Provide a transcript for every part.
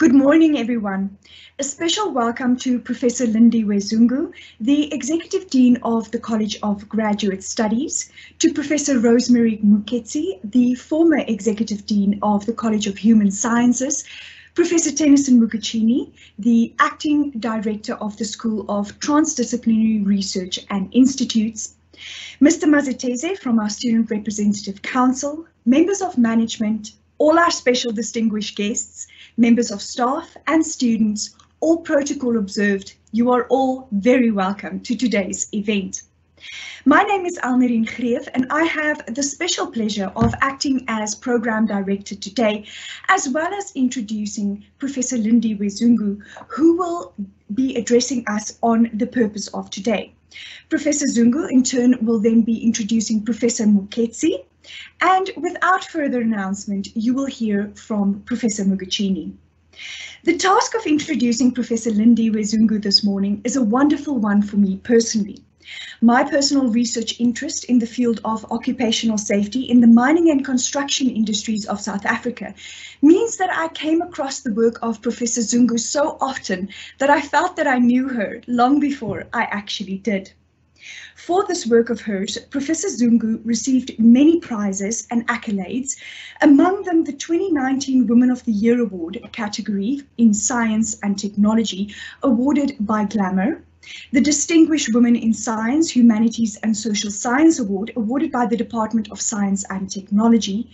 Good morning, everyone. A special welcome to Professor Lindiwe Zungu, the Executive Dean of the College of Graduate Studies, to Professor Rosemary Moeketsi, the former Executive Dean of the College of Human Sciences, Professor Tennyson Mgutshini, the Acting Director of the School of Transdisciplinary Research and Institutes, Mr. Maziteze from our Student Representative Council, members of management, all our special distinguished guests, members of staff and students, all protocol observed, you are all very welcome to today's event. My name is Almerine Greef and I have the special pleasure of acting as Program Director today, as well as introducing Professor Lindiwe Zungu, who will be addressing us on the purpose of today. Professor Zungu in turn will then be introducing Professor Moeketsi, and without further announcement, you will hear from Professor Mgutshini. The task of introducing Professor Lindiwe Zungu this morning is a wonderful one for me personally. My personal research interest in the field of occupational safety in the mining and construction industries of South Africa means that I came across the work of Professor Zungu so often that I felt that I knew her long before I actually did. For this work of hers, Professor Zungu received many prizes and accolades, among them the 2019 Women of the Year Award category in Science and Technology, awarded by Glamour, the Distinguished Women in Science, Humanities and Social Science Award, awarded by the Department of Science and Technology,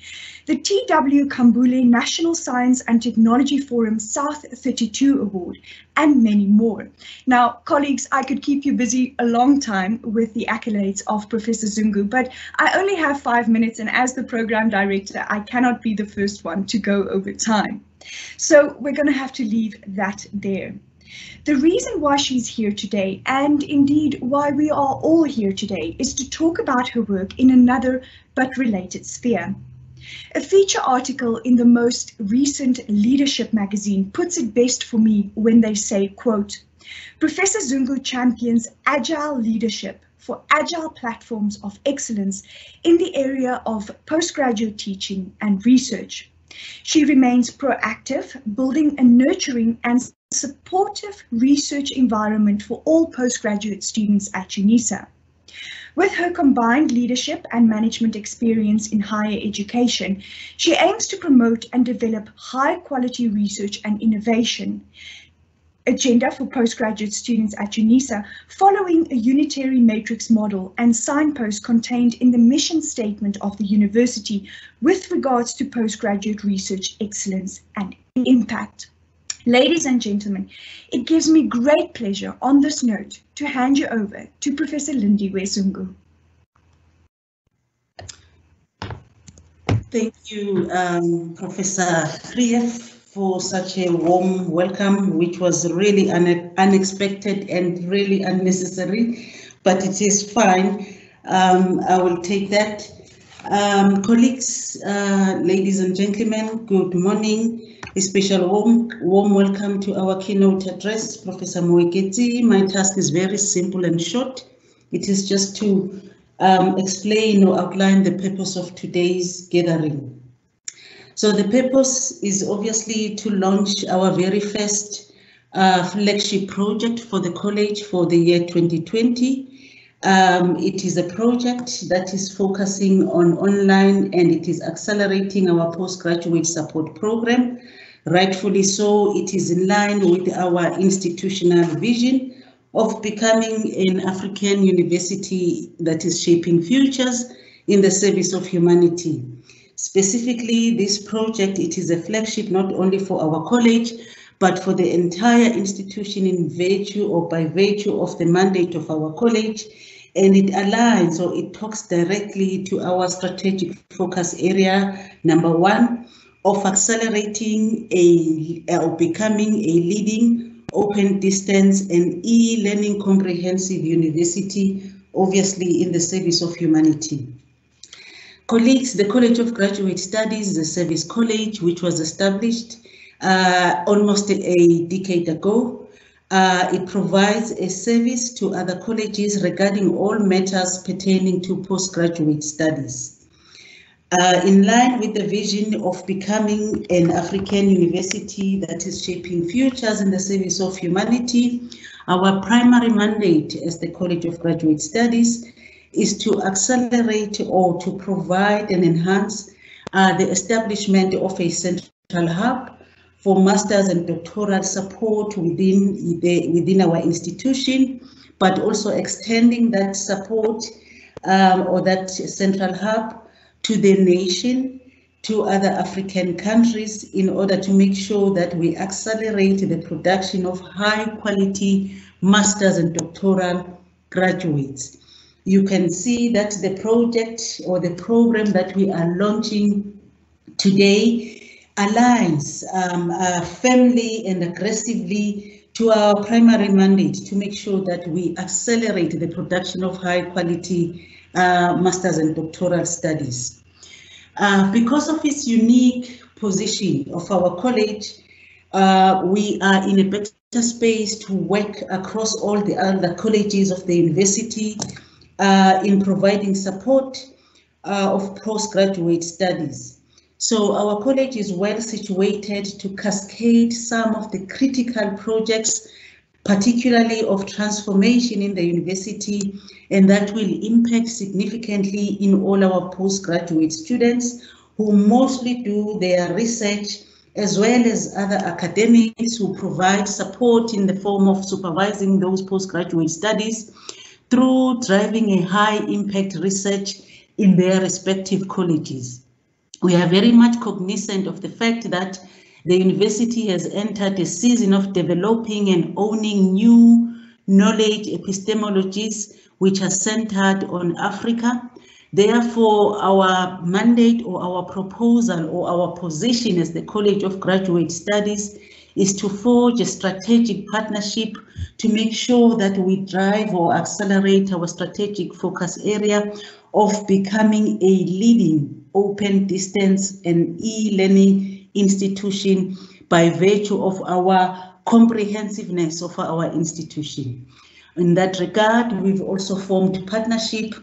the T.W. Kambule National Science and Technology Forum South 32 Award, and many more. Now, colleagues, I could keep you busy a long time with the accolades of Professor Zungu, but I only have five minutes, and as the program director, I cannot be the first one to go over time. So we're going to have to leave that there. The reason why she's here today, and indeed why we are all here today, is to talk about her work in another but related sphere. A feature article in the most recent Leadership magazine puts it best for me when they say, quote, Professor Zungu champions agile leadership for agile platforms of excellence in the area of postgraduate teaching and research. She remains proactive, building a nurturing and supportive research environment for all postgraduate students at UNISA. With her combined leadership and management experience in higher education, she aims to promote and develop high quality research and innovation agenda for postgraduate students at UNISA following a unitary matrix model and signposts contained in the mission statement of the university with regards to postgraduate research excellence and impact. Ladies and gentlemen, it gives me great pleasure on this note to hand you over to Professor Lindiwe Zungu. Thank you, um, Professor Greef, for such a warm welcome, which was really un unexpected and really unnecessary, but it is fine. Um, I will take that. Um, colleagues, uh, ladies and gentlemen, good morning. A special warm, warm welcome to our keynote address, Professor Moeketsi. My task is very simple and short. It is just to um, explain or outline the purpose of today's gathering. So the purpose is obviously to launch our very first uh, flagship project for the college for the year 2020. Um, it is a project that is focusing on online and it is accelerating our postgraduate support program Rightfully so, it is in line with our institutional vision of becoming an African university that is shaping futures in the service of humanity. Specifically, this project, it is a flagship not only for our college, but for the entire institution in virtue or by virtue of the mandate of our college. And it aligns or it talks directly to our strategic focus area, number one, of accelerating a or becoming a leading open distance and e-learning comprehensive university, obviously in the service of humanity. Colleagues, the College of Graduate Studies the service college which was established uh, almost a decade ago. Uh, it provides a service to other colleges regarding all matters pertaining to postgraduate studies. Uh, in line with the vision of becoming an African university that is shaping futures in the service of humanity, our primary mandate as the College of Graduate Studies is to accelerate or to provide and enhance uh, the establishment of a central hub for masters and doctoral support within, the, within our institution, but also extending that support um, or that central hub to the nation, to other African countries in order to make sure that we accelerate the production of high quality masters and doctoral graduates. You can see that the project or the program that we are launching today aligns um, uh, firmly and aggressively to our primary mandate to make sure that we accelerate the production of high quality uh, master's and doctoral studies. Uh, because of its unique position of our college, uh, we are in a better space to work across all the other colleges of the university uh, in providing support uh, of postgraduate studies. So our college is well situated to cascade some of the critical projects particularly of transformation in the university, and that will impact significantly in all our postgraduate students who mostly do their research as well as other academics who provide support in the form of supervising those postgraduate studies through driving a high impact research in their respective colleges. We are very much cognizant of the fact that the university has entered a season of developing and owning new knowledge epistemologies which are centered on Africa. Therefore, our mandate or our proposal or our position as the College of Graduate Studies is to forge a strategic partnership to make sure that we drive or accelerate our strategic focus area of becoming a leading open distance and e-learning institution by virtue of our comprehensiveness of our institution. In that regard, we've also formed partnership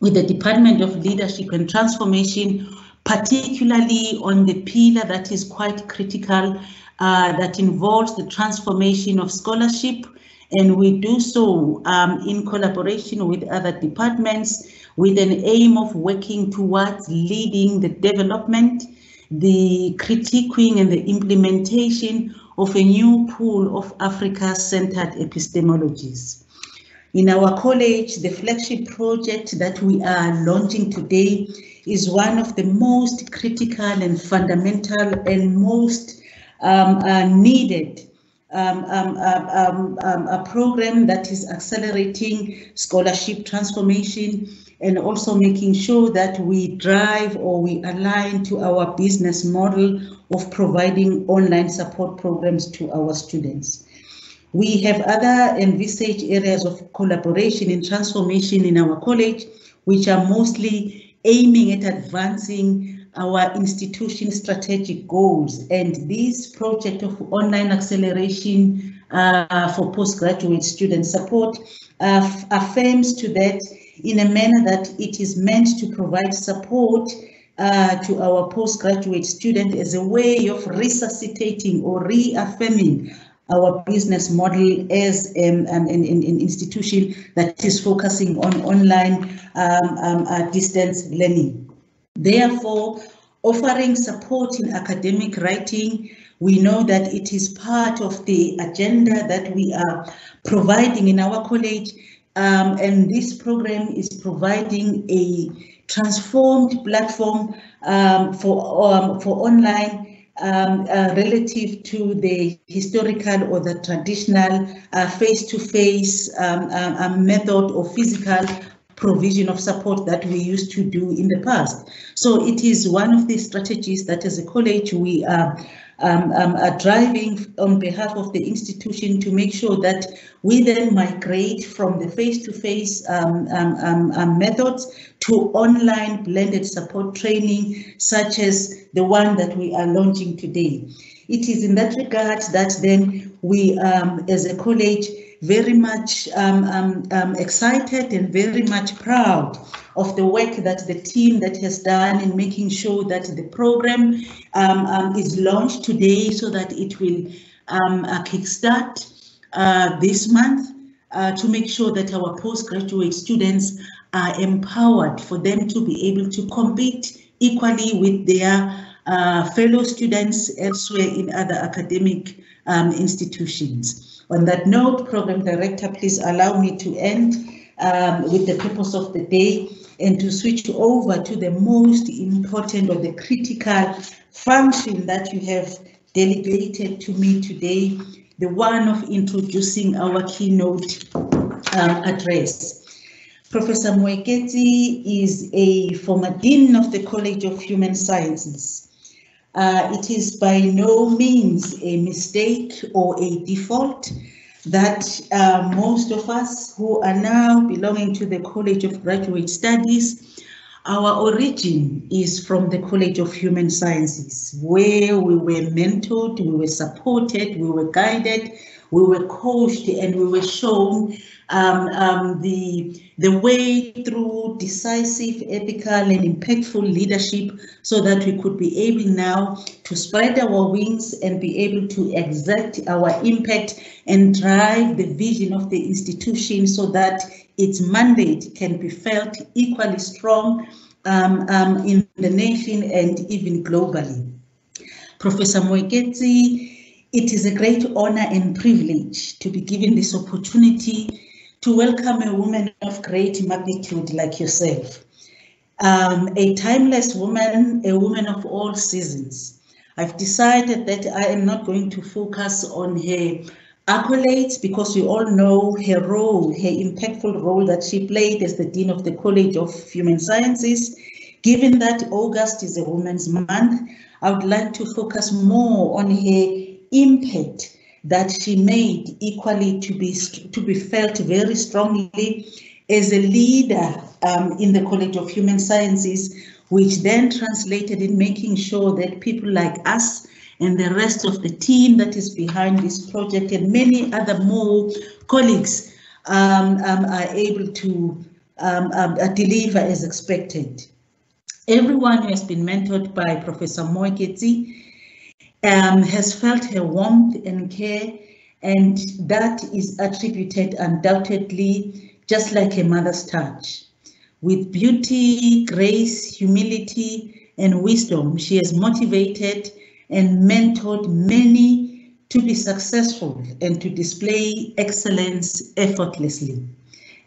with the Department of Leadership and Transformation, particularly on the pillar that is quite critical, uh, that involves the transformation of scholarship. And we do so um, in collaboration with other departments with an aim of working towards leading the development the critiquing and the implementation of a new pool of Africa-centered epistemologies. In our college, the flagship project that we are launching today is one of the most critical and fundamental and most um, uh, needed um, um, um, um, um a program that is accelerating scholarship transformation and also making sure that we drive or we align to our business model of providing online support programs to our students. We have other envisaged areas of collaboration and transformation in our college, which are mostly aiming at advancing our institution strategic goals. And this project of online acceleration uh, for postgraduate student support uh, affirms to that in a manner that it is meant to provide support uh, to our postgraduate student as a way of resuscitating or reaffirming our business model as um, an, an, an, institution that is focusing on online um, um, uh, distance learning. Therefore, offering support in academic writing, we know that it is part of the agenda that we are providing in our college um, and this program is providing a transformed platform um, for, um, for online um, uh, relative to the historical or the traditional uh, face-to-face uh, -face, um, method or physical provision of support that we used to do in the past. So it is one of the strategies that as a college we are um, um, are driving on behalf of the institution to make sure that we then migrate from the face-to-face -face, um, um, um, methods to online blended support training, such as the one that we are launching today. It is in that regard that then we, as a college, very much um, um, um, excited and very much proud of the work that the team that has done in making sure that the program um, um, is launched today so that it will um, uh, kickstart uh, this month uh, to make sure that our postgraduate students are empowered for them to be able to compete equally with their uh, fellow students elsewhere in other academic um, institutions. On that note, Program Director, please allow me to end um, with the purpose of the day and to switch over to the most important or the critical function that you have delegated to me today, the one of introducing our keynote um, address. Professor Moeketsi is a former Dean of the College of Human Sciences. Uh, it is by no means a mistake or a default that uh, most of us who are now belonging to the College of Graduate Studies, our origin is from the College of Human Sciences, where we were mentored, we were supported, we were guided, we were coached, and we were shown um, um, the, the way through decisive, ethical, and impactful leadership so that we could be able now to spread our wings and be able to exert our impact and drive the vision of the institution so that its mandate can be felt equally strong um, um, in the nation and even globally. Professor Moeketsi, it is a great honor and privilege to be given this opportunity to welcome a woman of great magnitude like yourself. Um, a timeless woman, a woman of all seasons. I've decided that I am not going to focus on her accolades because we all know her role, her impactful role that she played as the Dean of the College of Human Sciences. Given that August is a Women's Month, I would like to focus more on her impact that she made equally to be to be felt very strongly as a leader um, in the College of Human Sciences, which then translated in making sure that people like us and the rest of the team that is behind this project and many other more colleagues um, um, are able to um, um, uh, deliver as expected. Everyone who has been mentored by Professor Moeketsi um, has felt her warmth and care, and that is attributed undoubtedly just like a mother's touch. With beauty, grace, humility, and wisdom, she has motivated and mentored many to be successful and to display excellence effortlessly.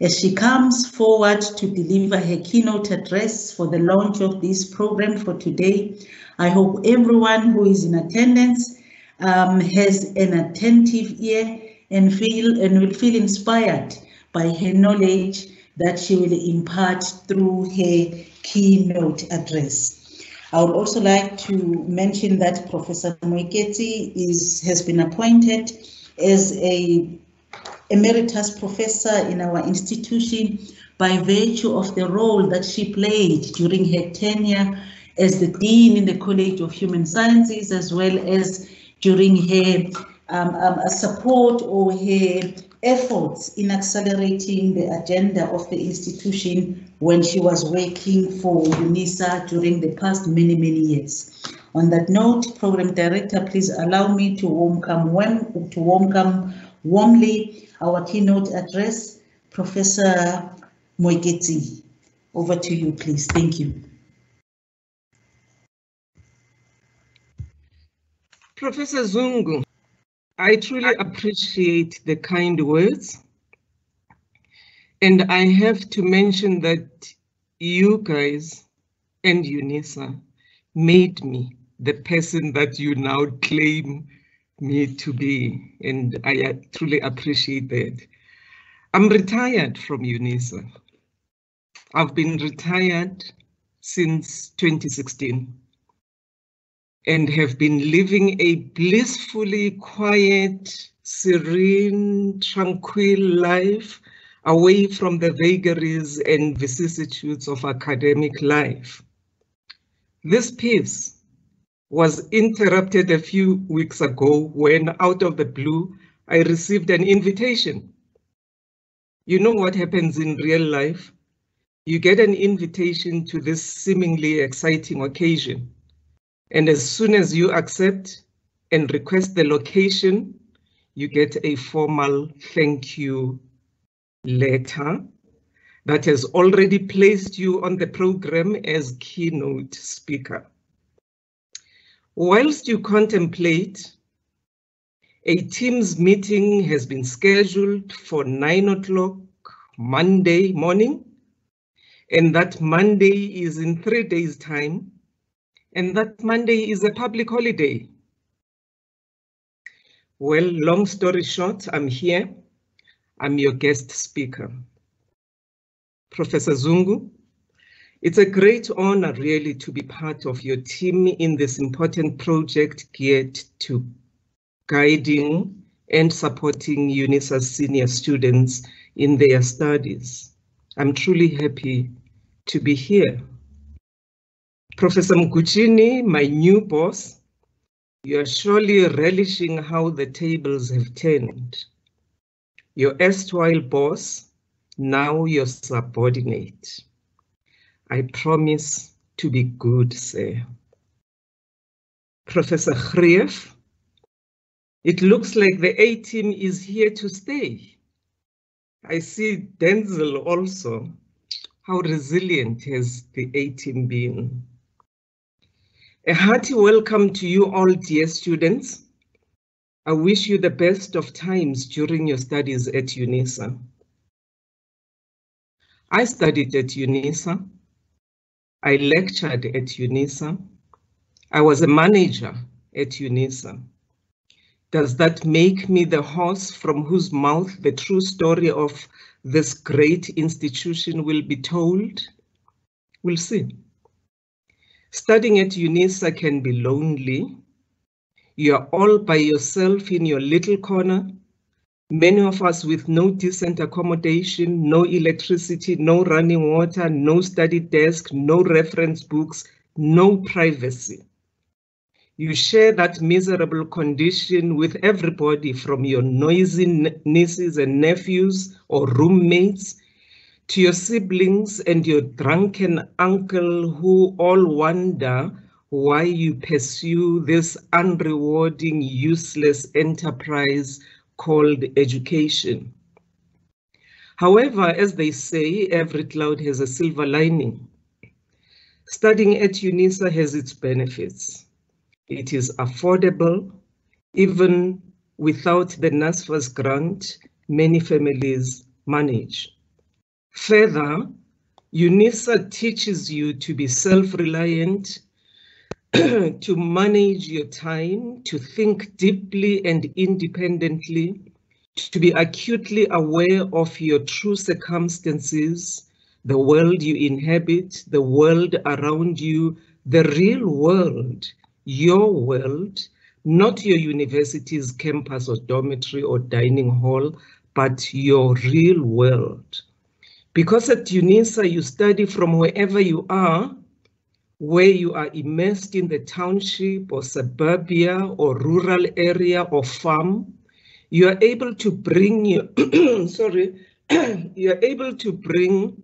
As she comes forward to deliver her keynote address for the launch of this program for today, I hope everyone who is in attendance um, has an attentive ear and feel and will feel inspired by her knowledge that she will impart through her keynote address. I would also like to mention that Professor Moeketsi is has been appointed as a emeritus professor in our institution by virtue of the role that she played during her tenure as the Dean in the College of Human Sciences, as well as during her um, um, support or her efforts in accelerating the agenda of the institution when she was working for UNISA during the past many, many years. On that note, Program Director, please allow me to welcome, to welcome warmly our keynote address, Professor Moeketsi. Over to you, please. Thank you. Professor Zungu, I truly appreciate the kind words. And I have to mention that you guys and UNISA made me the person that you now claim me to be. And I truly appreciate that. I'm retired from UNISA. I've been retired since 2016 and have been living a blissfully quiet, serene, tranquil life away from the vagaries and vicissitudes of academic life. This peace was interrupted a few weeks ago when out of the blue, I received an invitation You know what happens in real life? You get an invitation to this seemingly exciting occasion. And as soon as you accept and request the location, you get a formal thank you letter that has already placed you on the program as keynote speaker. Whilst you contemplate, a Teams meeting has been scheduled for 9 o'clock Monday morning, and that Monday is in three days' time, and that Monday is a public holiday. Well, long story short, I'm here. I'm your guest speaker. Professor Zungu, it's a great honor really to be part of your team in this important project geared to guiding and supporting UNISA's senior students in their studies. I'm truly happy to be here. Professor Mgutshini, my new boss, you are surely relishing how the tables have turned. Your erstwhile boss, now your subordinate. I promise to be good, sir. Professor Greef, it looks like the A team is here to stay. I see Denzel also. How resilient has the A team been? A hearty welcome to you all, dear students. I wish you the best of times during your studies at UNISA. I studied at UNISA. I lectured at UNISA. I was a manager at UNISA. Does that make me the horse from whose mouth the true story of this great institution will be told? We'll see. Studying at UNISA can be lonely. You're all by yourself in your little corner. Many of us with no decent accommodation, no electricity, no running water, no study desk, no reference books, no privacy. You share that miserable condition with everybody from your noisy nieces and nephews or roommates to your siblings and your drunken uncle who all wonder why you pursue this unrewarding, useless enterprise called education. However, as they say, every cloud has a silver lining. Studying at UNISA has its benefits. It is affordable. Even without the NSFAS grant, many families manage. Further, UNISA teaches you to be self-reliant, to manage your time, to think deeply and independently, to be acutely aware of your true circumstances, the world you inhabit, the world around you, the real world, your world, not your university's campus or dormitory or dining hall, but your real world. Because at UNISA, you study from wherever you are, where you are immersed in the township or suburbia or rural area or farm, you are able to bring your, sorry, you are able to bring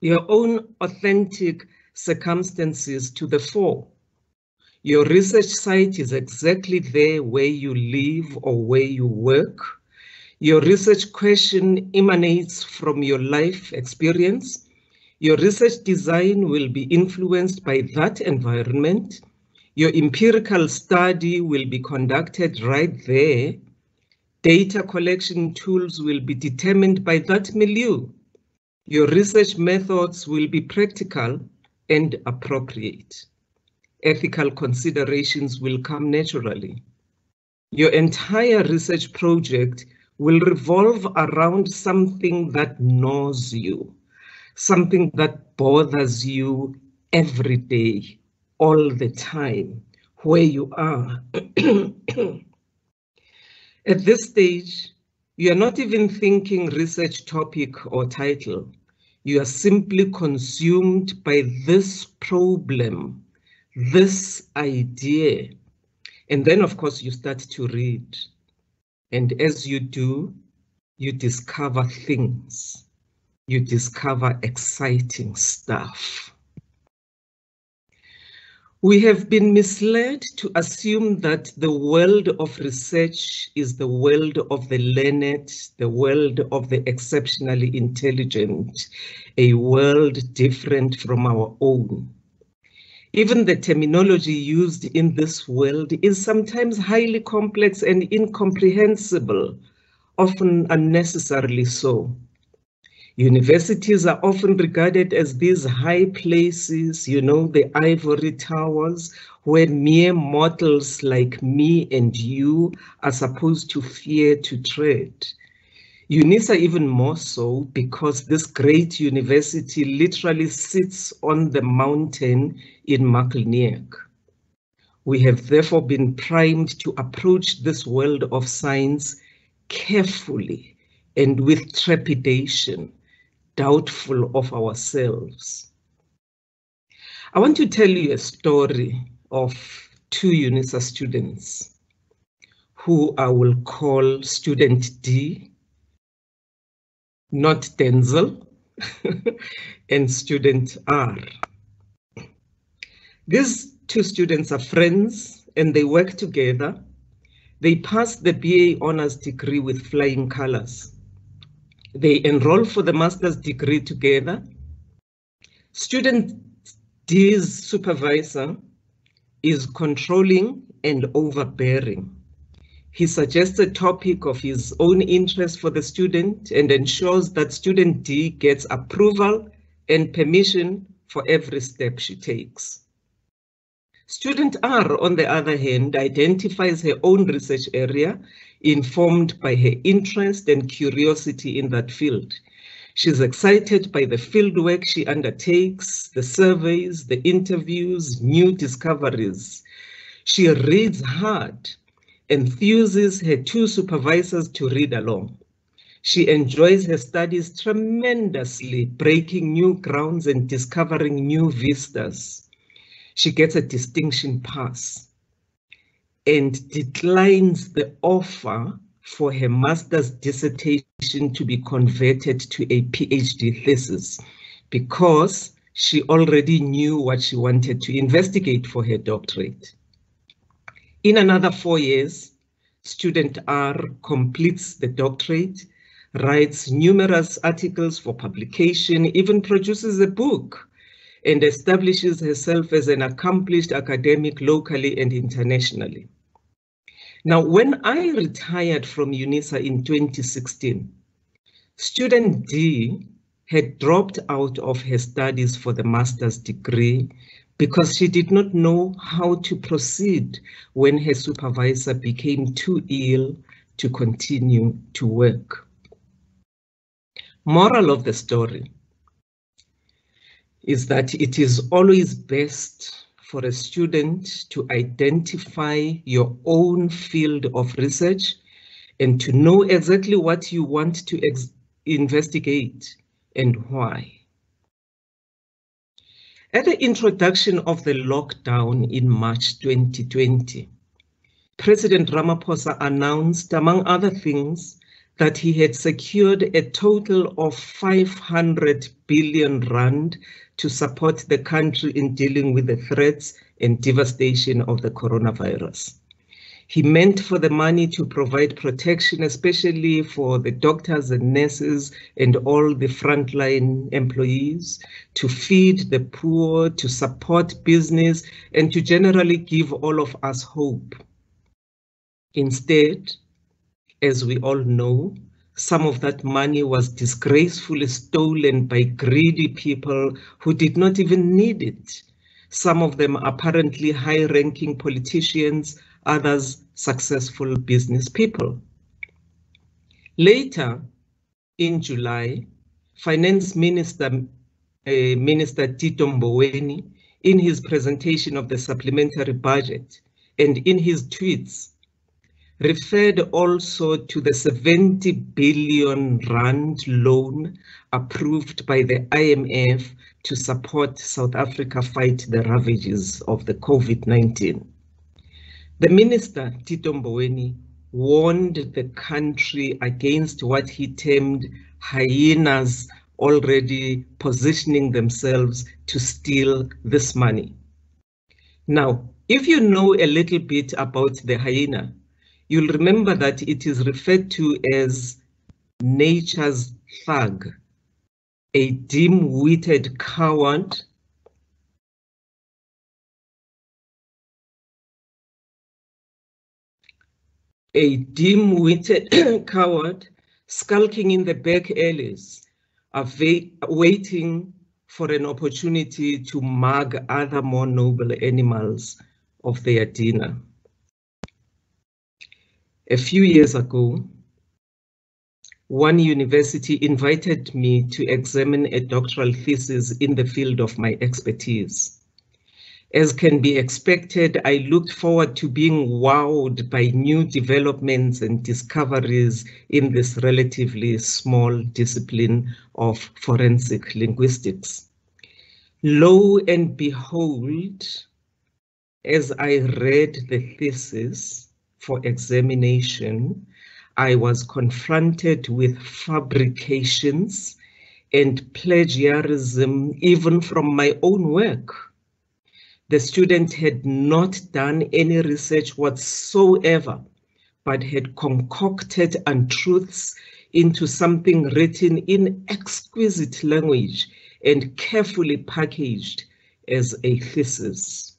your own authentic circumstances to the fore. Your research site is exactly there where you live or where you work. Your research question emanates from your life experience. Your research design will be influenced by that environment. Your empirical study will be conducted right there. Data collection tools will be determined by that milieu. Your research methods will be practical and appropriate ethical considerations will come naturally. Your entire research project will revolve around something that gnaws you, something that bothers you every day, all the time, where you are. At this stage, you are not even thinking research topic or title. You are simply consumed by this problem this idea. And then, of course, you start to read. And as you do, you discover things, you discover exciting stuff. We have been misled to assume that the world of research is the world of the learned, the world of the exceptionally intelligent, a world different from our own. Even the terminology used in this world is sometimes highly complex and incomprehensible, often unnecessarily so. Universities are often regarded as these high places, you know, the ivory towers, where mere mortals like me and you are supposed to fear to tread. UNISA even more so because this great university literally sits on the mountain in Muckleneuk. We have therefore been primed to approach this world of science carefully and with trepidation doubtful of ourselves. I want to tell you a story of two UNISA students who I will call student D, not Denzel, and student R. These two students are friends and they work together. They pass the BA honors degree with flying colors. They enroll for the master's degree together. Student D's supervisor is controlling and overbearing. He suggests a topic of his own interest for the student and ensures that student D gets approval and permission for every step she takes. Student R, on the other hand, identifies her own research area informed by her interest and curiosity in that field. She's excited by the fieldwork she undertakes, the surveys, the interviews, new discoveries. She reads hard, enthuses her two supervisors to read along. She enjoys her studies tremendously, breaking new grounds and discovering new vistas. She gets a distinction pass and declines the offer for her master's dissertation to be converted to a PhD thesis because she already knew what she wanted to investigate for her doctorate. In another four years, student R completes the doctorate, writes numerous articles for publication, even produces a book, and establishes herself as an accomplished academic locally and internationally. Now, when I retired from UNISA in 2016, student D had dropped out of her studies for the master's degree because she did not know how to proceed when her supervisor became too ill to continue to work. Moral of the story is that it is always best for a student to identify your own field of research and to know exactly what you want to investigate and why. At the introduction of the lockdown in March 2020, President Ramaphosa announced, among other things, that he had secured a total of 500 billion rand to support the country in dealing with the threats and devastation of the coronavirus. He meant for the money to provide protection, especially for the doctors and nurses and all the frontline employees, to feed the poor, to support business, and to generally give all of us hope. Instead, as we all know, some of that money was disgracefully stolen by greedy people who did not even need it. Some of them apparently high ranking politicians, others successful business people. Later, in July, Finance Minister, uh, Minister Tito Mboweni, in his presentation of the supplementary budget and in his tweets, referred also to the 70 billion rand loan approved by the IMF to support South Africa fight the ravages of the COVID-19. The minister, Tito Mboweni, warned the country against what he termed hyenas already positioning themselves to steal this money. Now, if you know a little bit about the hyena, you'll remember that it is referred to as nature's thug, a dim-witted coward a dim-witted coward skulking in the back alleys, waiting for an opportunity to mug other more noble animals of their dinner. A few years ago, one university invited me to examine a doctoral thesis in the field of my expertise. As can be expected, I looked forward to being wowed by new developments and discoveries in this relatively small discipline of forensic linguistics. Lo and behold, as I read the thesis for examination, I was confronted with fabrications and plagiarism even from my own work the student had not done any research whatsoever, but had concocted untruths into something written in exquisite language and carefully packaged as a thesis.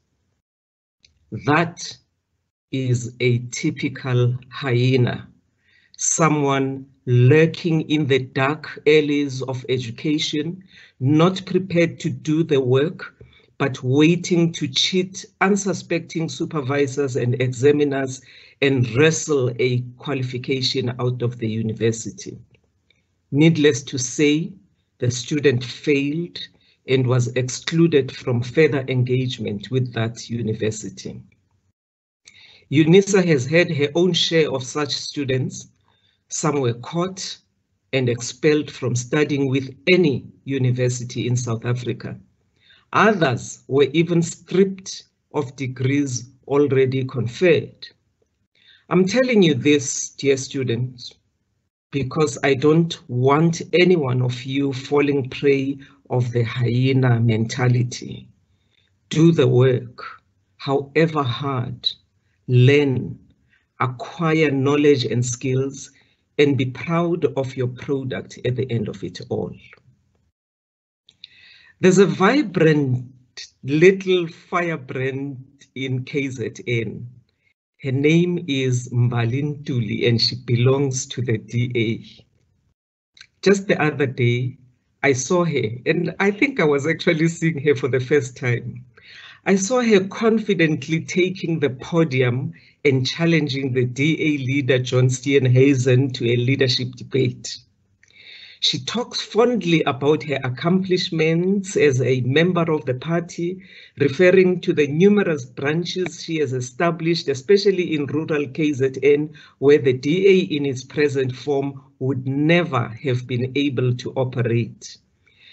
That is a typical hyena, someone lurking in the dark alleys of education, not prepared to do the work, but waiting to cheat unsuspecting supervisors and examiners and wrestle a qualification out of the university. Needless to say, the student failed and was excluded from further engagement with that university. UNISA has had her own share of such students. Some were caught and expelled from studying with any university in South Africa. Others were even stripped of degrees already conferred. I'm telling you this, dear students, because I don't want any one of you falling prey of the hyena mentality. Do the work, however hard, learn, acquire knowledge and skills, and be proud of your product at the end of it all. There's a vibrant little firebrand in KZN. Her name is Mbali Ntuli and she belongs to the DA. Just the other day, I saw her and I think I was actually seeing her for the first time. I saw her confidently taking the podium and challenging the DA leader, John Steenhuisen, to a leadership debate. She talks fondly about her accomplishments as a member of the party, referring to the numerous branches she has established, especially in rural KZN, where the DA in its present form would never have been able to operate.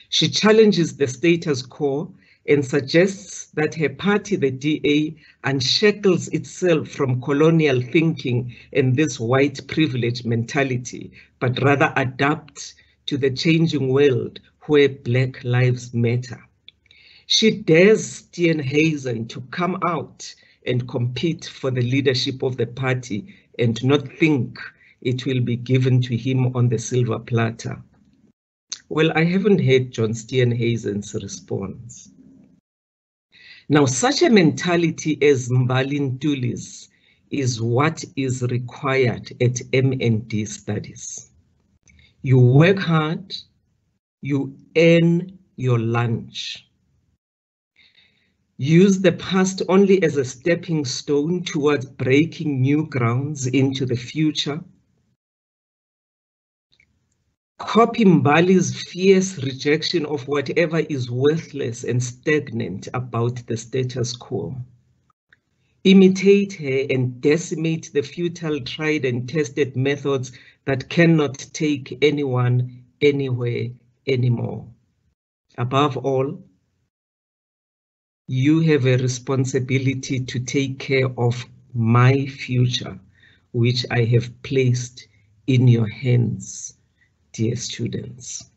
She challenges the status quo and suggests that her party, the DA, unshackles itself from colonial thinking and this white privilege mentality, but rather adapts to the changing world where Black Lives Matter. She dares Steenhuisen to come out and compete for the leadership of the party and not think it will be given to him on the silver platter. Well, I haven't heard John Steenhuisen's response. Now, such a mentality as Mbali Ntuli's is what is required at MND studies. You work hard, you earn your lunch. Use the past only as a stepping stone towards breaking new grounds into the future. Copy Mbali's fierce rejection of whatever is worthless and stagnant about the status quo. Imitate her and decimate the futile tried and tested methods that cannot take anyone anywhere anymore. Above all, you have a responsibility to take care of my future, which I have placed in your hands, dear students.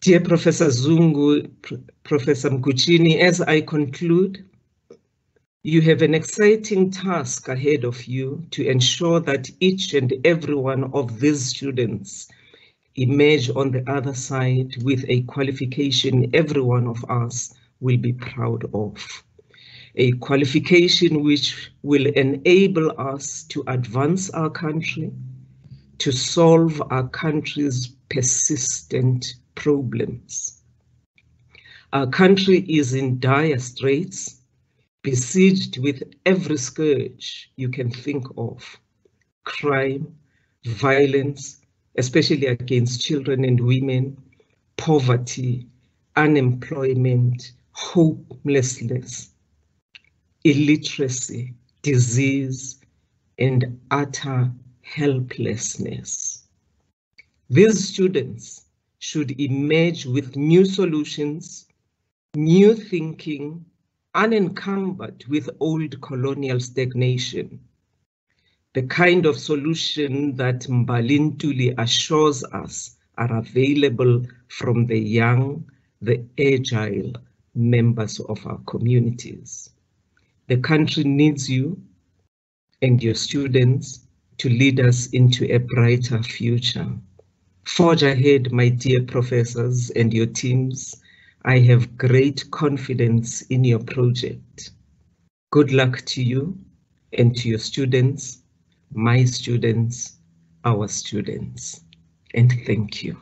Dear Professor Zungu, Professor Mgutshini, as I conclude, you have an exciting task ahead of you to ensure that each and every one of these students emerge on the other side with a qualification every one of us will be proud of. A qualification which will enable us to advance our country, to solve our country's persistent problems. Our country is in dire straits, besieged with every scourge you can think of. Crime, violence, especially against children and women, poverty, unemployment, hopelessness, illiteracy, disease, and utter helplessness. These students should emerge with new solutions, new thinking, unencumbered with old colonial stagnation. The kind of solution that Mbali Ntuli assures us are available from the young, the agile members of our communities. The country needs you and your students to lead us into a brighter future. Forge ahead, my dear professors and your teams. I have great confidence in your project. Good luck to you and to your students, my students, our students, and thank you.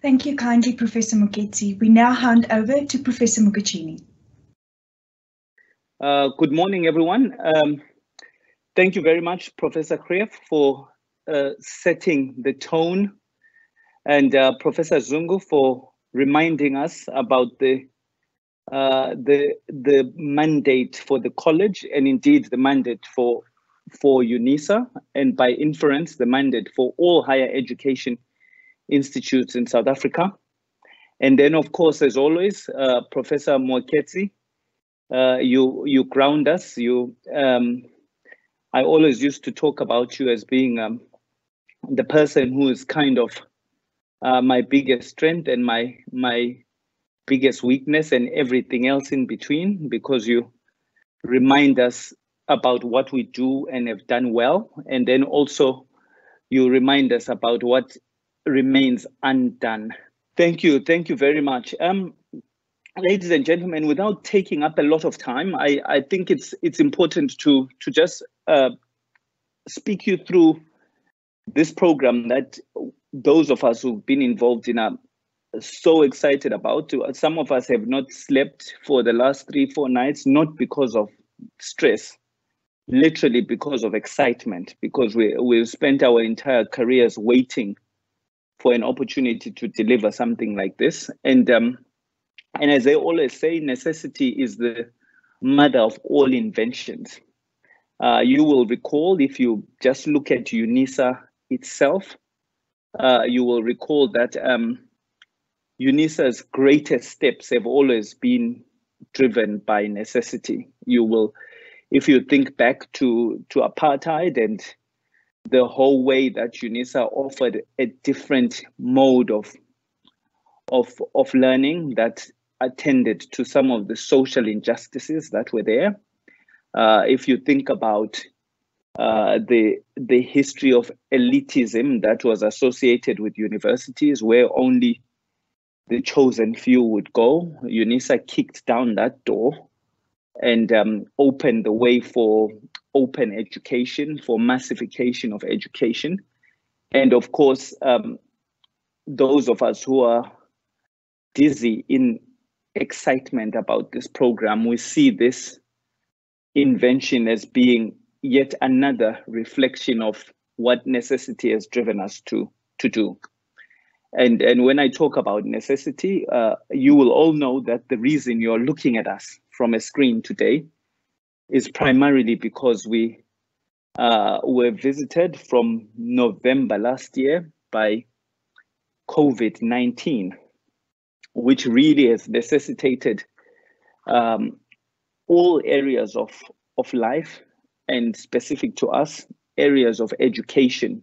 Thank you kindly, Professor Moeketsi. We now hand over to Professor Mgutshini. Uh, good morning, everyone. Um, thank you very much, Professor Greef, for setting the tone and uh, Professor Zungu for reminding us about the uh, the the mandate for the college and indeed the mandate for for UNISA and by inference the mandate for all higher education institutes in South Africa. And then of course, as always, uh, Professor Moeketsi uh, you you ground us. You, um, I always used to talk about you as being um, the person who is kind of uh, my biggest strength and my my biggest weakness and everything else in between because you remind us about what we do and have done well. And then also you remind us about what remains undone. Thank you. Thank you very much. Um ladies and gentlemen, without taking up a lot of time, I, I think it's it's important to to just uh, speak you through this program that those of us who've been involved in are so excited about. Some of us have not slept for the last three, four nights, not because of stress, literally because of excitement, because we, we've spent our entire careers waiting for an opportunity to deliver something like this. And um, and as they always say, necessity is the mother of all inventions. Uh, you will recall if you just look at UNISA itself, uh, you will recall that um, UNISA's greatest steps have always been driven by necessity. You will, if you think back to, to apartheid and the whole way that UNISA offered a different mode of of of learning that attended to some of the social injustices that were there. Uh, if you think about uh, the the history of elitism that was associated with universities, where only the chosen few would go, UNISA kicked down that door and um, opened the way for open education, for massification of education, and of course, um, those of us who are dizzy in excitement about this program. We see this invention as being yet another reflection of what necessity has driven us to, to do. And, and when I talk about necessity, uh, you will all know that the reason you're looking at us from a screen today is primarily because we uh, were visited from November last year by COVID 19 which really has necessitated um, all areas of, of life and specific to us, areas of education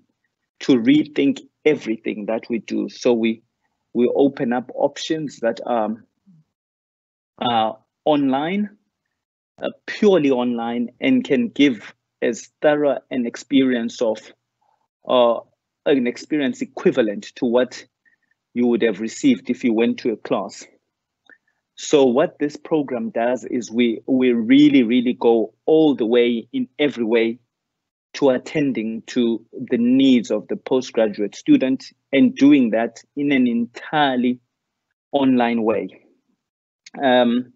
to rethink everything that we do. So we we open up options that are, are online, uh, purely online, and can give as thorough an experience of uh, an experience equivalent to what you would have received if you went to a class. So what this program does is we we really really go all the way in every way to attending to the needs of the postgraduate student and doing that in an entirely online way. Um,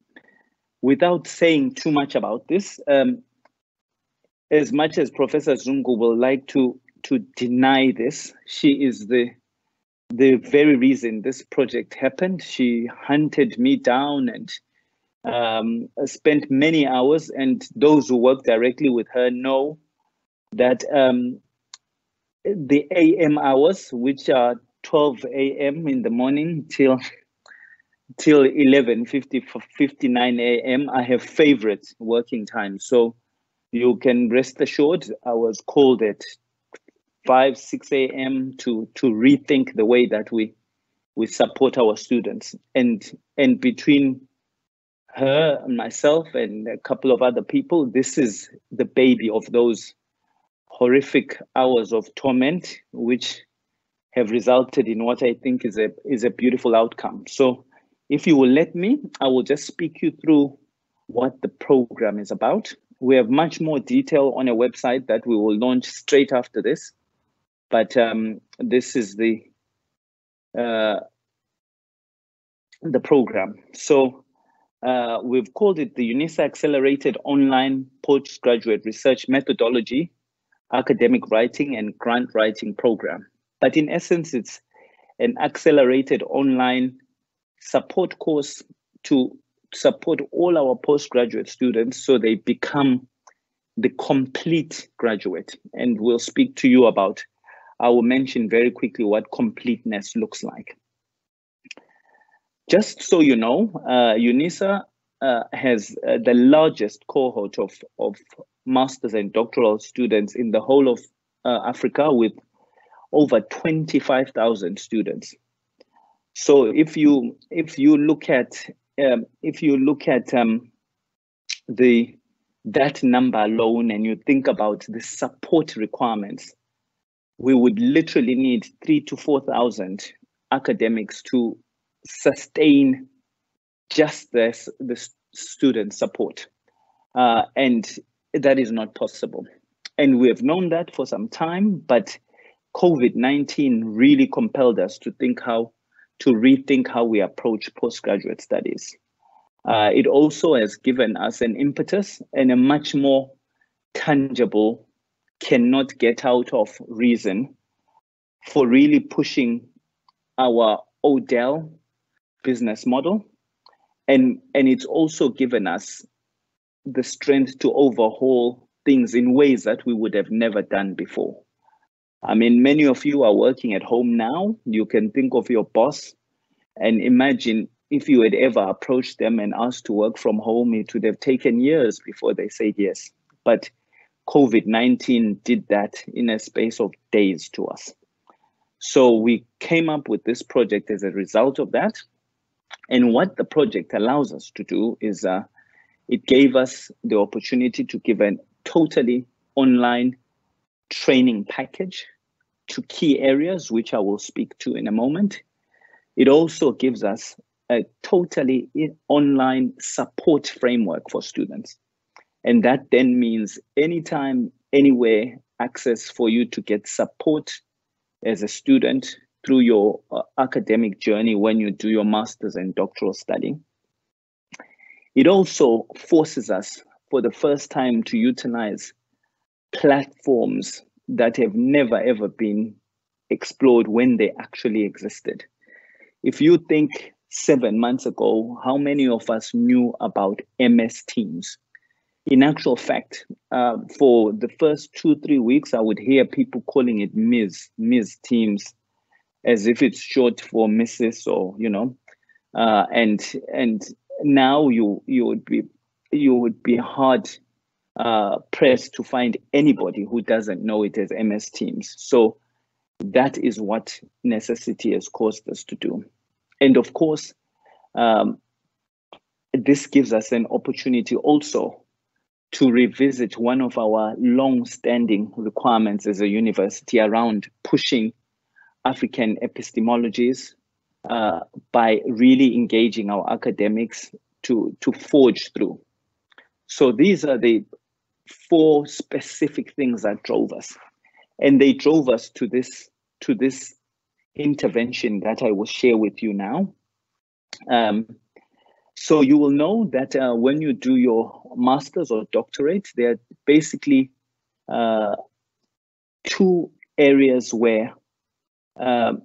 without saying too much about this, um, as much as Professor Zungu will like to to deny this, she is the the very reason this project happened. She hunted me down and um, spent many hours, and those who work directly with her know that um, the AM hours, which are 12 a.m. in the morning till till 11 50 59 a.m. I have favorite working times. So you can rest assured I was called at 5, 6 a.m. to to rethink the way that we we support our students. And and between her and myself and a couple of other people, this is the baby of those horrific hours of torment, which have resulted in what I think is a is a beautiful outcome. So if you will let me, I will just speak you through what the program is about. We have much more detail on a website that we will launch straight after this but um, this is the uh, the program. So uh, we've called it the UNISA Accelerated Online Postgraduate Research Methodology, Academic Writing and Grant Writing Program. But in essence, it's an accelerated online support course to support all our postgraduate students so they become the complete graduate. And we'll speak to you about I will mention very quickly what completeness looks like. Just so you know, uh, UNISA uh, has uh, the largest cohort of, of master's and doctoral students in the whole of uh, Africa with over 25,000 students. So if you if you look at um, if you look at um, the that number alone and you think about the support requirements we would literally need three to 4,000 academics to sustain just this, the student support. Uh, and that is not possible. And we have known that for some time, but COVID-19 really compelled us to think how, to rethink how we approach postgraduate studies. Uh, it also has given us an impetus and a much more tangible cannot get out of reason for really pushing our ODeL business model. And, and it's also given us the strength to overhaul things in ways that we would have never done before. I mean, many of you are working at home now. You can think of your boss and imagine if you had ever approached them and asked to work from home, it would have taken years before they said yes. But COVID 19 did that in a space of days to us. So we came up with this project as a result of that. And what the project allows us to do is uh, it gave us the opportunity to give a totally online training package to key areas, which I will speak to in a moment. It also gives us a totally online support framework for students. And that then means anytime, anywhere, access for you to get support as a student through your uh, academic journey when you do your master's and doctoral study. It also forces us for the first time to utilize platforms that have never ever been explored when they actually existed. If you think seven months ago, how many of us knew about MS Teams? In actual fact, uh, for the first two, three weeks, I would hear people calling it Ms. Ms. Teams, as if it's short for Mrs. or, you know. uh, and and now you you would be you would be hard uh, pressed to find anybody who doesn't know it as MS Teams. So that is what necessity has caused us to do. And of course, um, this gives us an opportunity also to revisit one of our long-standing requirements as a university around pushing African epistemologies uh, by really engaging our academics to, to forge through. So these are the four specific things that drove us. And they drove us to this, to this intervention that I will share with you now. Um, so you will know that uh, when you do your master's or doctorate, there are basically uh, two areas where um,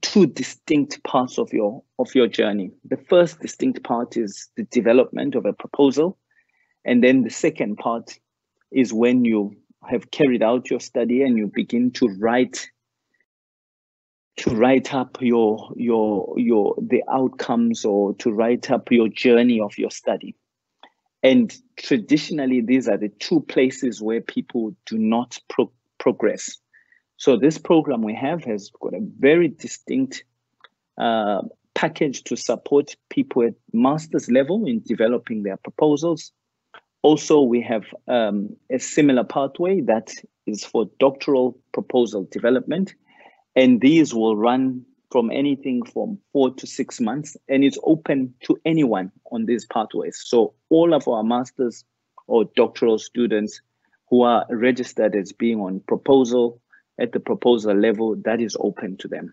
two distinct parts of your of your journey. The first distinct part is the development of a proposal, and then the second part is when you have carried out your study and you begin to write to write up your your your the outcomes or to write up your journey of your study. And traditionally these are the two places where people do not pro progress. So this program we have has got a very distinct uh, package to support people at master's level in developing their proposals. Also we have um, a similar pathway that is for doctoral proposal development and these will run from anything from four to six months, and it's open to anyone on these pathways. So all of our masters or doctoral students who are registered as being on proposal at the proposal level, that is open to them.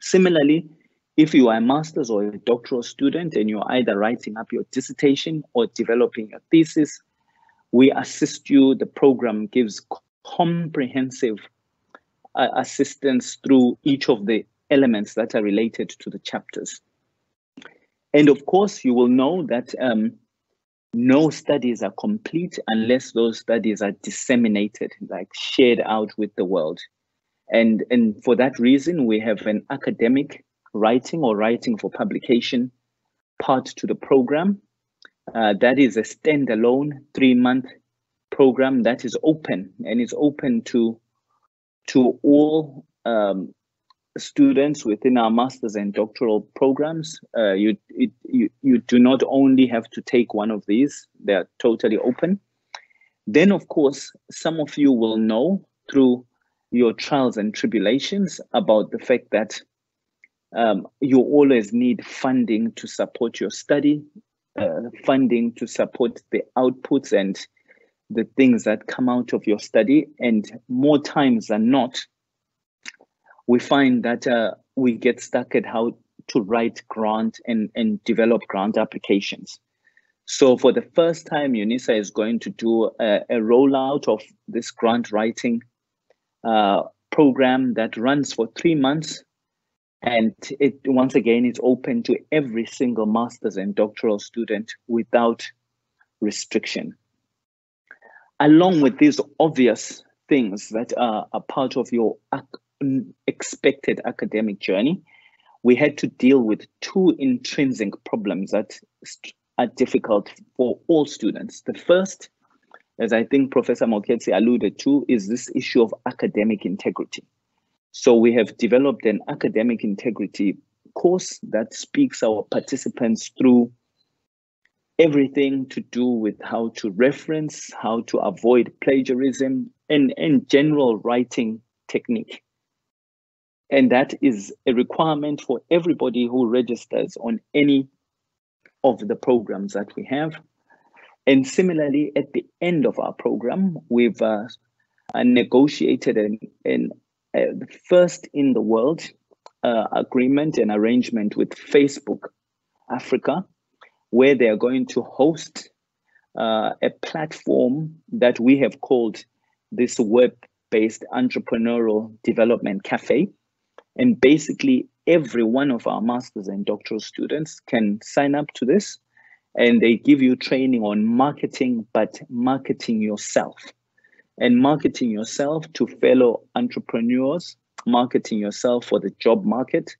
Similarly, if you are a master's or a doctoral student and you're either writing up your dissertation or developing a thesis, we assist you. The program gives comprehensive uh, assistance through each of the elements that are related to the chapters. And of course, you will know that um, no studies are complete unless those studies are disseminated, like shared out with the world. And, and for that reason, we have an academic writing or writing for publication part to the program. Uh, that is a standalone three month program that is open and is open to to all um, students within our master's and doctoral programs. Uh, you, it, you, you do not only have to take one of these, they're totally open. Then, of course, some of you will know through your trials and tribulations about the fact that um, you always need funding to support your study, uh, funding to support the outputs and the things that come out of your study. And more times than not, we find that uh, we get stuck at how to write grant and, and develop grant applications. So for the first time, UNISA is going to do a, a rollout of this grant writing uh, program that runs for three months. And it once again is open to every single master's and doctoral student without restriction along with these obvious things that are a part of your expected academic journey, we had to deal with two intrinsic problems that are difficult for all students. The first, as I think Professor Moeketsi alluded to, is this issue of academic integrity. So we have developed an academic integrity course that speaks our participants through everything to do with how to reference, how to avoid plagiarism, and, and general writing technique. And that is a requirement for everybody who registers on any of the programs that we have. And similarly, at the end of our program, we've uh, negotiated an, an first in the world uh, agreement and arrangement with Facebook Africa where they are going to host uh, a platform that we have called this web-based entrepreneurial development cafe. And basically every one of our masters and doctoral students can sign up to this and they give you training on marketing, but marketing yourself and marketing yourself to fellow entrepreneurs, marketing yourself for the job market,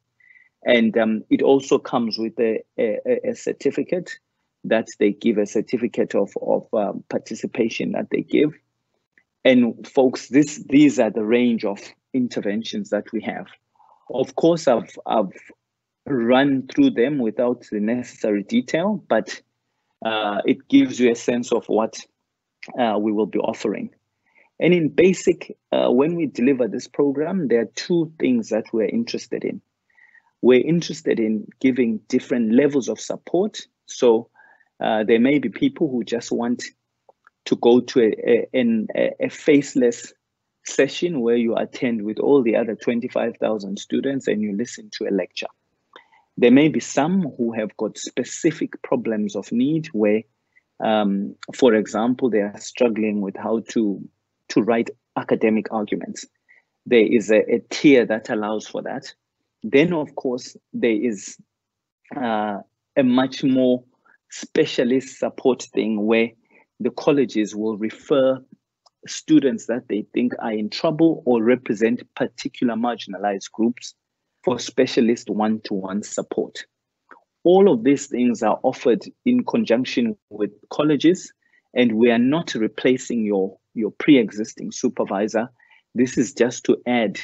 And um, it also comes with a, a, a, certificate that they give, a certificate of, of um, participation that they give. And folks, this these are the range of interventions that we have. Of course, I've, I've run through them without the necessary detail, but uh, it gives you a sense of what uh, we will be offering. And in basic, uh, when we deliver this program, there are two things that we're interested in. We're interested in giving different levels of support. So uh, there may be people who just want to go to a, a, a faceless session where you attend with all the other 25,000 students and you listen to a lecture. There may be some who have got specific problems of need where, um, for example, they are struggling with how to, to write academic arguments. There is a, a tier that allows for that. Then, of course, there is uh, a much more specialist support thing where the colleges will refer students that they think are in trouble or represent particular marginalized groups for specialist one-to-one support. All of these things are offered in conjunction with colleges, and we are not replacing your, your pre-existing supervisor. This is just to add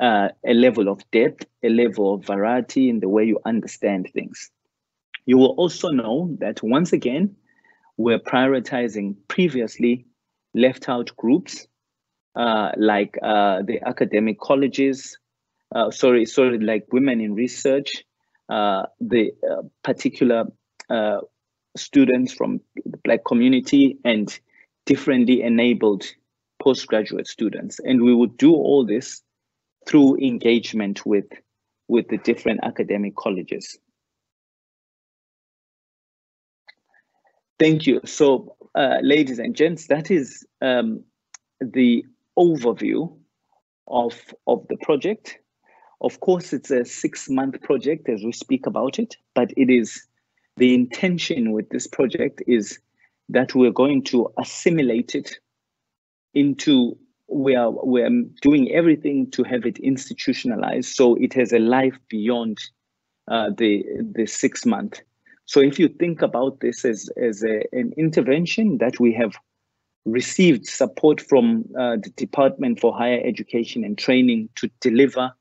uh, a level of depth, a level of variety in the way you understand things. You will also know that once again, we're prioritizing previously left out groups uh, like uh, the academic colleges, uh, sorry, sorry, like women in research, uh, the uh, particular students from the Black community and differently enabled postgraduate students. And we would do all this through engagement with, with the different academic colleges. Thank you. So, uh, ladies and gents, that is um, the overview of, of the project. Of course, it's a six month project as we speak about it, but it is the intention with this project is that we're going to assimilate it into we are we're doing everything to have it institutionalized so it has a life beyond uh, the the six month so if you think about this as, as a, an intervention that we have received support from uh, the Department for Higher Education and Training to deliver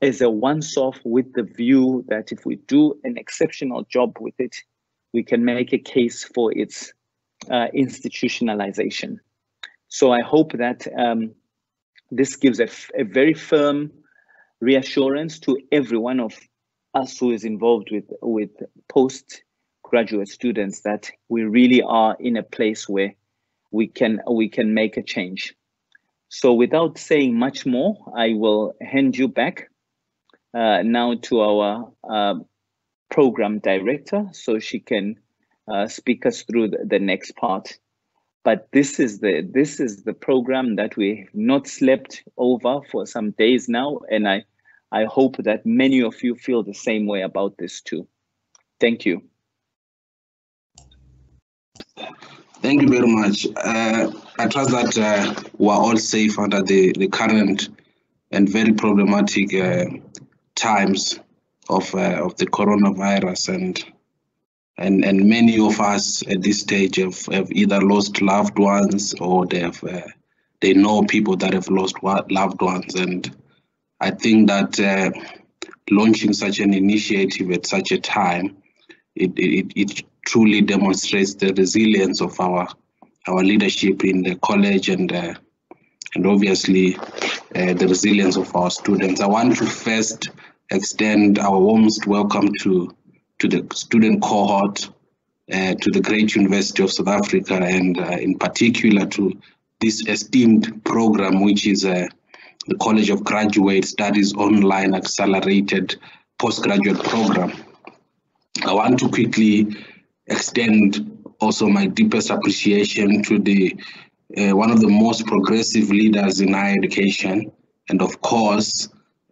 as a once-off with the view that if we do an exceptional job with it, we can make a case for its uh, institutionalization. So I hope that um, this gives a, a very firm reassurance to every one of us who is involved with with postgraduate students that we really are in a place where we can we can make a change. So without saying much more, I will hand you back uh, now to our uh, program director so she can uh, speak us through the, the, next part. But this is the this is the program that we have not slept over for some days now, and I I hope that many of you feel the same way about this too. Thank you. Thank you very much. Uh, I trust that uh, we're all safe under the, the current and very problematic uh, times of uh, of the coronavirus and and and many of us at this stage have, have either lost loved ones or they have uh, they know people that have lost loved ones and I think that uh, launching such an initiative at such a time, it, it, it truly demonstrates the resilience of our our leadership in the college and uh, and obviously uh, the resilience of our students. I want to first extend our warmest welcome to to the student cohort, uh, to the Great University of South Africa, and uh, in particular to this esteemed program, which is uh, the College of Graduate Studies Online Accelerated Postgraduate Program. I want to quickly extend also my deepest appreciation to the uh, one of the most progressive leaders in higher education, and of course,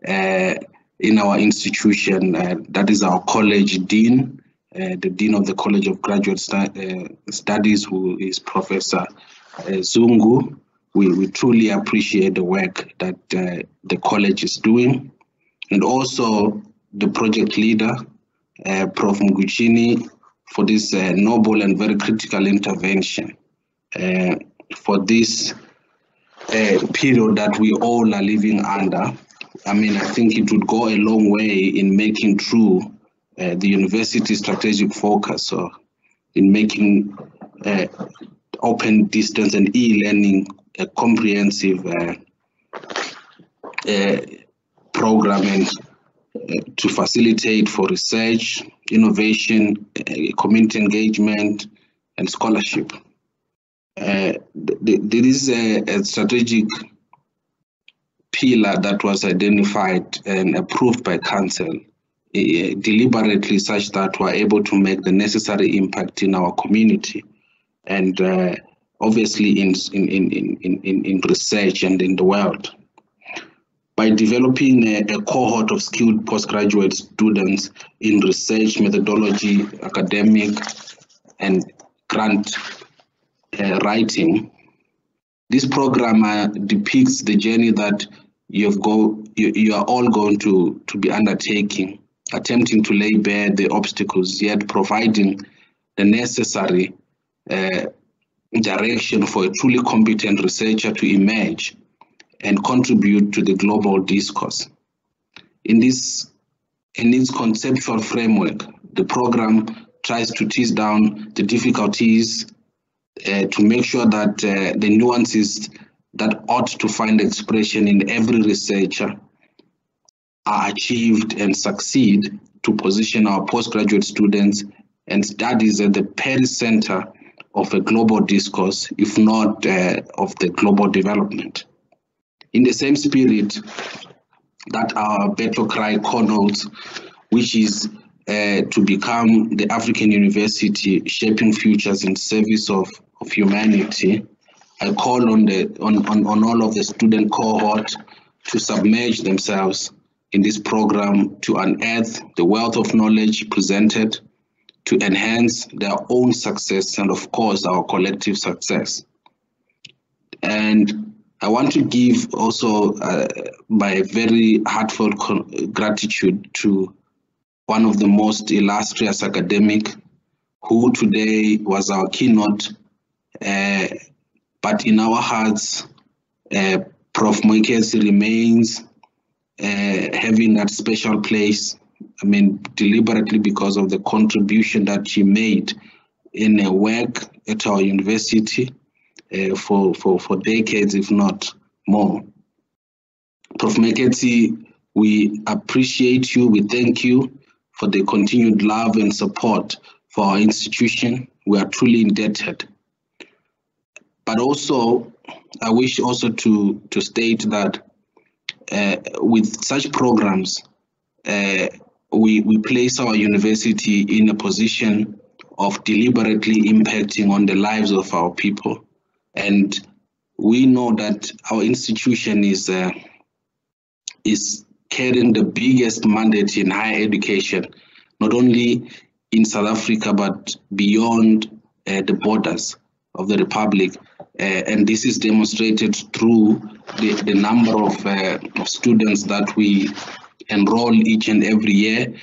uh, in our institution, uh, that is our college dean, uh, the dean of the College of Graduate Stu uh, Studies, who is Professor Zungu we, we truly appreciate the work that the college is doing and also the project leader, uh, Prof. Mgutshini, for this uh, noble and very critical intervention uh, for this period that we all are living under. I mean, I think it would go a long way in making true uh, the university strategic focus or in making uh, open distance and e-learning a comprehensive uh, uh, program and uh, to facilitate for research, innovation, uh, community engagement, and scholarship. Uh, th there is a, a strategic pillar that was identified and approved by council uh, deliberately such that we're able to make the necessary impact in our community and uh, obviously in, in, in, in, in research and in the world. By developing a, a cohort of skilled postgraduate students in research, methodology, academic, and grant uh, writing, this program uh, depicts the journey that you've go you, you are all going to to be undertaking attempting to lay bare the obstacles yet providing the necessary uh, direction for a truly competent researcher to emerge and contribute to the global discourse. In this in its conceptual framework the program tries to tease down the difficulties uh, to make sure that uh, the nuances that ought to find expression in every researcher are achieved and succeed to position our postgraduate students and studies at the pericenter of a global discourse, if not uh, of the global development. In the same spirit that our battle cry connotes, which is uh, to become the African University shaping futures in service of, of humanity, I call on, the, on, on, on all of the student cohort to submerge themselves in this program to unearth the wealth of knowledge presented to enhance their own success and of course our collective success. And I want to give also uh, my very heartfelt gratitude to one of the most illustrious academic who today was our keynote uh, but in our hearts, uh, Prof. Moeketsi remains uh, having that special place. I mean, deliberately because of the contribution that she made in a work at our university uh, for, for, for decades, if not more. Prof. Moeketsi, we appreciate you, we thank you for the continued love and support for our institution. We are truly indebted. But also, I wish also to, to state that uh, with such programs, uh, we, we place our university in a position of deliberately impacting on the lives of our people. And we know that our institution is, uh, is carrying the biggest mandate in higher education, not only in South Africa, but beyond uh, the borders of the Republic. Uh, and this is demonstrated through the, the number of, uh, of students that we enroll each and every year.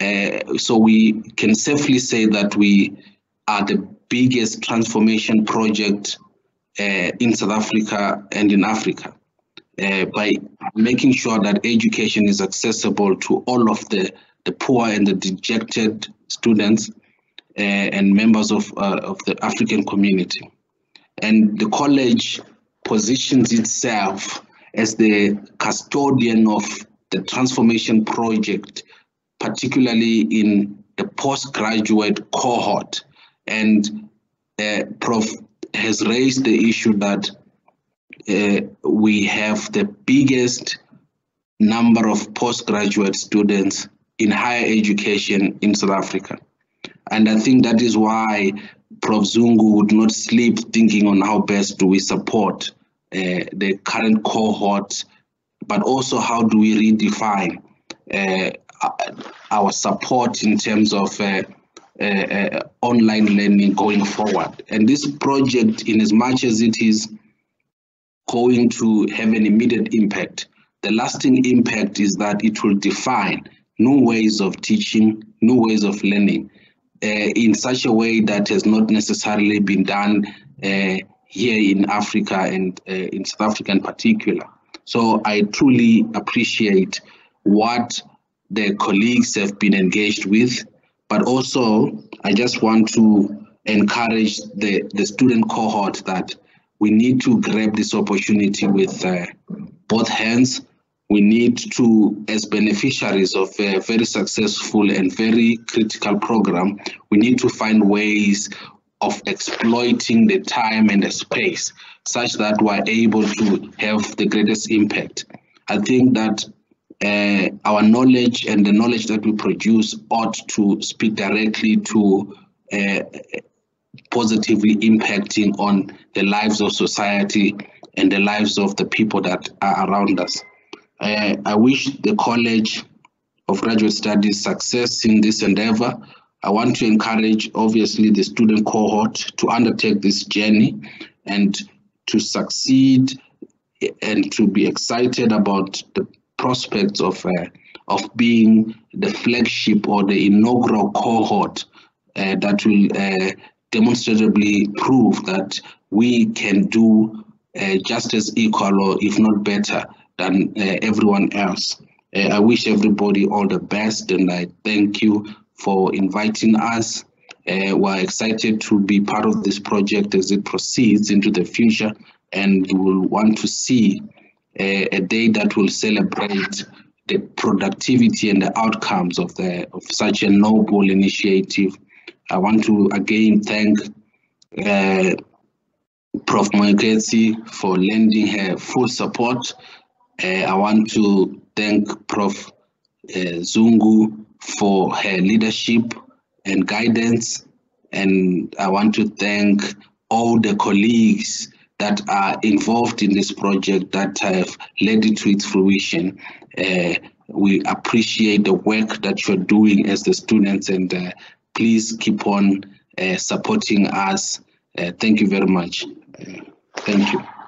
Uh, so we can safely say that we are the biggest transformation project uh, in South Africa and in Africa uh, by making sure that education is accessible to all of the, the poor and the dejected students uh, and members of, of the African community and the college positions itself as the custodian of the transformation project, particularly in the postgraduate cohort. And uh, Prof has raised the issue that uh, we have the biggest number of postgraduate students in higher education in South Africa. And I think that is why Prof. Zungu would not sleep thinking on how best do we support uh, the current cohort, but also how do we redefine uh, our support in terms of uh, uh, uh, online learning going forward. And this project, in as much as it is going to have an immediate impact, the lasting impact is that it will define new ways of teaching, new ways of learning uh, in such a way that has not necessarily been done uh, here in Africa and uh, in South Africa in particular. So I truly appreciate what the colleagues have been engaged with, but also I just want to encourage the, the student cohort that we need to grab this opportunity with uh, both hands. We need to, as beneficiaries of a very successful and very critical program, we need to find ways of exploiting the time and the space such that we're able to have the greatest impact. I think that uh, our knowledge and the knowledge that we produce ought to speak directly to uh, positively impacting on the lives of society and the lives of the people that are around us. Uh, I wish the College of Graduate Studies success in this endeavor. I want to encourage, obviously, the student cohort to undertake this journey and to succeed and to be excited about the prospects of uh, of being the flagship or the inaugural cohort uh, that will uh, demonstrably prove that we can do uh, just as equal or if not better than uh, everyone else. Uh, I wish everybody all the best and I thank you for inviting us. Uh, we're excited to be part of this project as it proceeds into the future and we will want to see a, a day that will celebrate the productivity and the outcomes of the of such a noble initiative. I want to again thank uh, Prof. Moeketsi for lending her full support. Uh, I want to thank Prof. Uh, Zungu for her leadership and guidance. And I want to thank all the colleagues that are involved in this project that have led it to its fruition. Uh, we appreciate the work that you're doing as the students and uh, please keep on uh, supporting us. Thank you very much. Thank you.